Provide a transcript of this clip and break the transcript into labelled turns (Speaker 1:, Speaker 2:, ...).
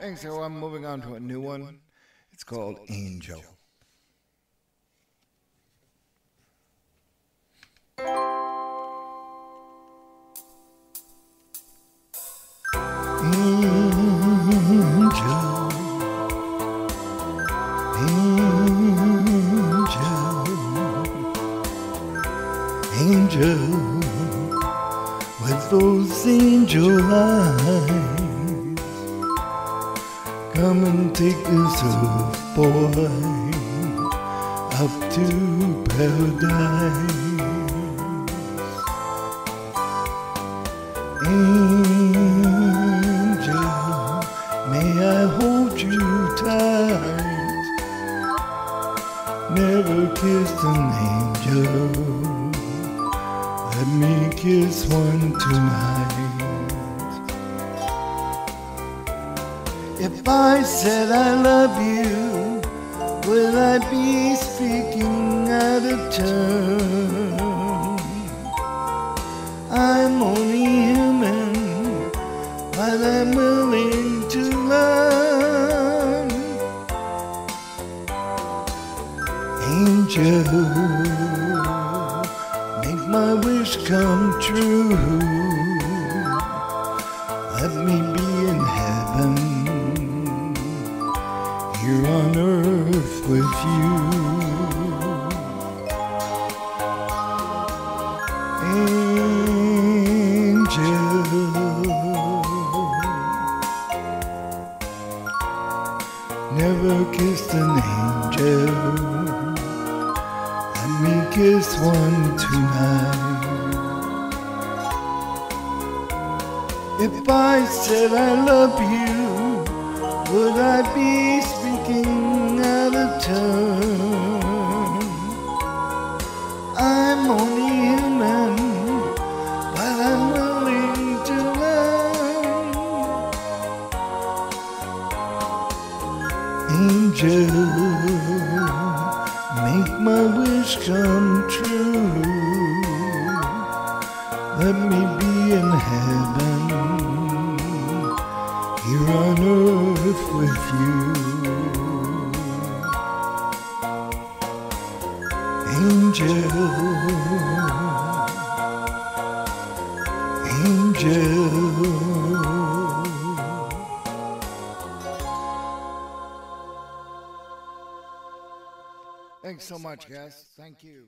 Speaker 1: And so I'm moving on to a new one. It's called Angel. Angel, angel, angel, with those angel eyes, come and take this earth, boy, up to paradise. Angel, may I hold you tight? Never kissed an angel. Let me kiss one tonight. If I said I love you, will I be speaking out of turn? I'm only human, but I'm willing to learn. Angel, make my wish come true. Here on earth with you. Angel, never kissed an angel. One tonight. If I said I love you, would I be speaking out of turn? I'm only human, but I'm willing to learn. Angel, make my wish come true. Let me be in heaven, here on earth with you. Thanks so much, guys. Thank you.